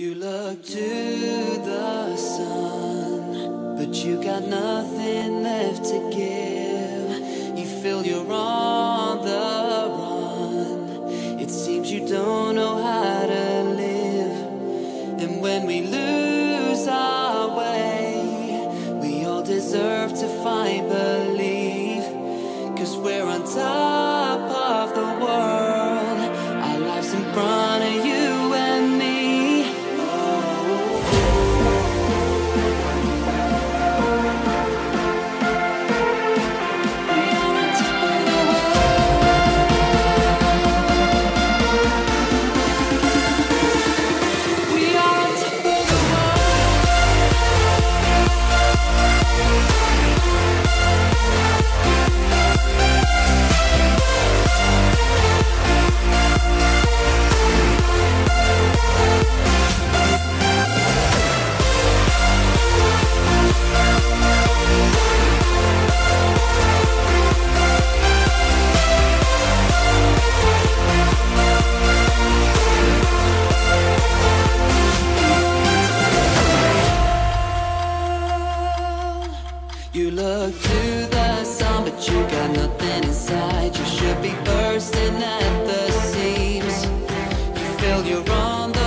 You look to the sun, but you got nothing something inside you should be bursting at the seams. You feel you're on the